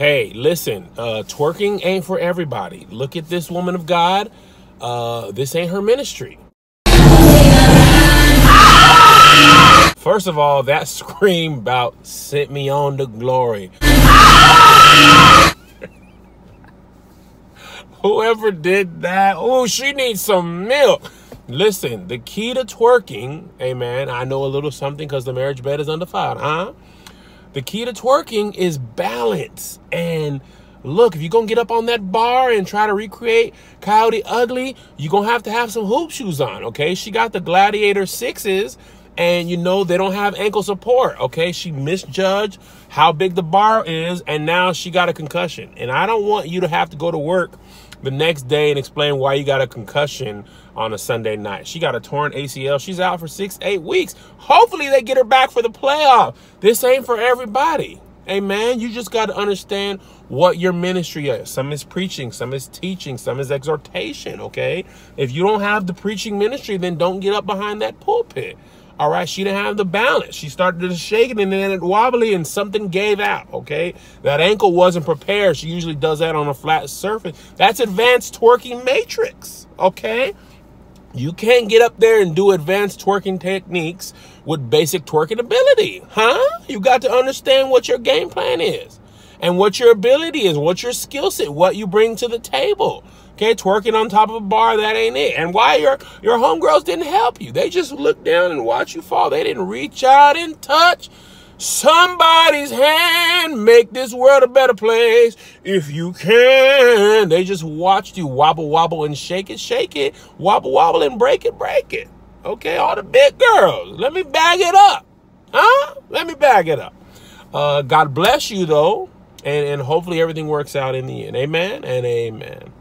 Hey, listen, uh, twerking ain't for everybody. Look at this woman of God. Uh, this ain't her ministry. First of all, that scream about sent me on to glory. Whoever did that, oh, she needs some milk. Listen, the key to twerking, amen. I know a little something because the marriage bed is undefiled, huh? The key to twerking is balance. And look, if you're going to get up on that bar and try to recreate Coyote Ugly, you're going to have to have some hoop shoes on, okay? She got the Gladiator 6s and you know they don't have ankle support, okay? She misjudged how big the bar is and now she got a concussion. And I don't want you to have to go to work the next day and explain why you got a concussion on a Sunday night. She got a torn ACL. She's out for six, eight weeks. Hopefully they get her back for the playoff. This ain't for everybody. Amen. You just got to understand what your ministry is. Some is preaching, some is teaching, some is exhortation. Okay. If you don't have the preaching ministry, then don't get up behind that pulpit. All right, she didn't have the balance. She started to shake and then it wobbly and something gave out. Okay, that ankle wasn't prepared. She usually does that on a flat surface. That's advanced twerking matrix. Okay, you can't get up there and do advanced twerking techniques with basic twerking ability, huh? You got to understand what your game plan is and what your ability is, what your skill set, what you bring to the table. Okay, twerking on top of a bar, that ain't it. And why your your homegirls didn't help you. They just looked down and watched you fall. They didn't reach out and touch somebody's hand. Make this world a better place if you can. They just watched you wobble, wobble, and shake it, shake it, wobble, wobble, and break it, break it. Okay, all the big girls. Let me bag it up. Huh? Let me bag it up. Uh, God bless you, though. And, and hopefully everything works out in the end. Amen and amen.